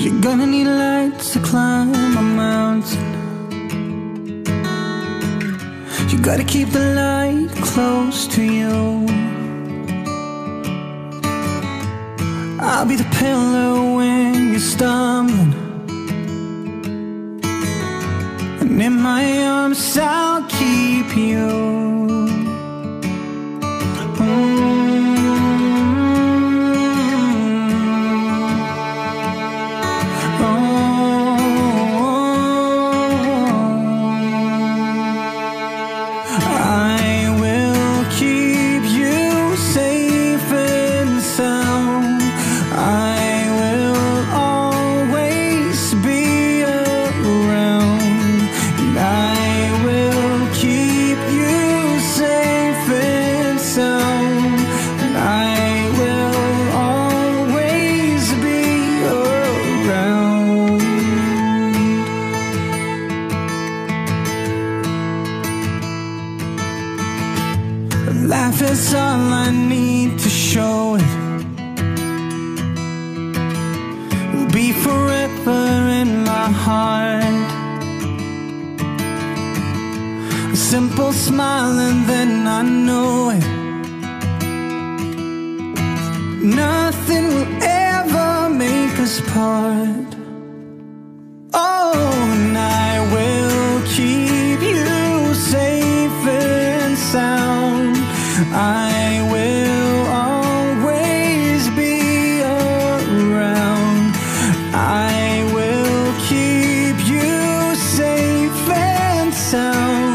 You gonna need lights to climb a mountain. You gotta keep the light close to you. I'll be the pillar when you're stumbling. And in my arms, I'll keep Life is all I need to show it. Will be forever in my heart. A simple smile and then I know it. Nothing will ever make us part. I will always be around. I will keep you safe and sound.